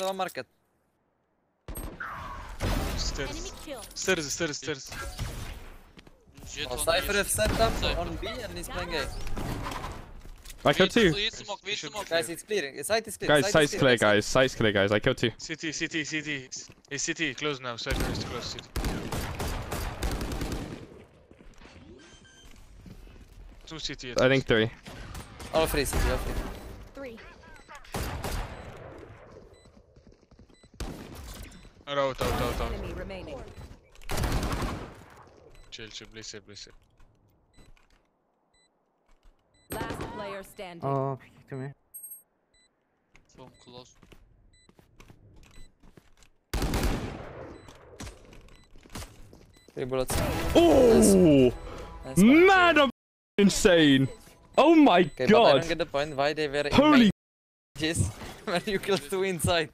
last one market. Stairs. Kill. Stairs, stairs, stairs. Jett Oh, on Cypher is set up Cypher. on B and he's playing A. I killed two. Wait smoke, wait smoke. Guys, it's clear. Site is clear. Guys, site side's is clear, Site- guys. Side's clear, guys. I killed two. CT, CT, CT. It's CT, close now. Cypher is close, CT. Two CT. at I least. think three. All free, city, all free. Three. Out, out, out, out. Enemy remaining. Chill, chill, play safe, play safe. Last player standing. Oh, come here. From close. Three bullets. Oh, Nice one. man, I'm insane. Oh my Okay, but I don't god. get the point why they were in Holy main when you killed two inside.